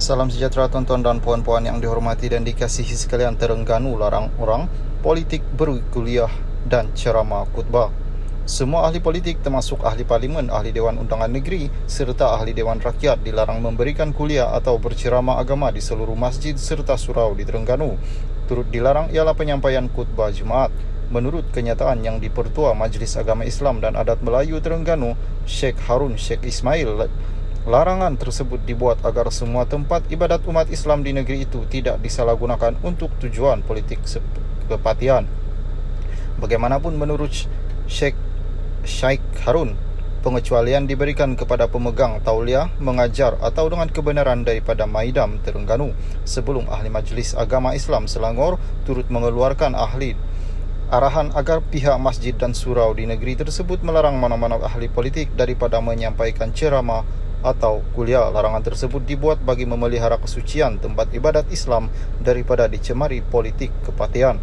Salam sejahtera tuan-tuan dan puan-puan yang dihormati dan dikasihi sekalian Terengganu larang orang politik berkuliah dan ceramah khutbah. Semua ahli politik termasuk ahli parlimen, ahli Dewan Undangan Negeri serta ahli Dewan Rakyat dilarang memberikan kuliah atau berceramah agama di seluruh masjid serta surau di Terengganu. Turut dilarang ialah penyampaian khutbah Jumaat. Menurut kenyataan yang dipertua Majlis Agama Islam dan Adat Melayu Terengganu, Sheikh Harun Sheikh Ismail Larangan tersebut dibuat agar semua tempat ibadat umat Islam di negeri itu tidak disalahgunakan untuk tujuan politik kepatian. Bagaimanapun menurut Sheikh Sheikh Harun, pengecualian diberikan kepada pemegang tauliah mengajar atau dengan kebenaran daripada Maidam Terengganu sebelum ahli majlis agama Islam Selangor turut mengeluarkan ahli arahan agar pihak masjid dan surau di negeri tersebut melarang mana-mana ahli politik daripada menyampaikan ceramah atau kuliah larangan tersebut dibuat bagi memelihara kesucian tempat ibadat Islam daripada dicemari politik kepatian.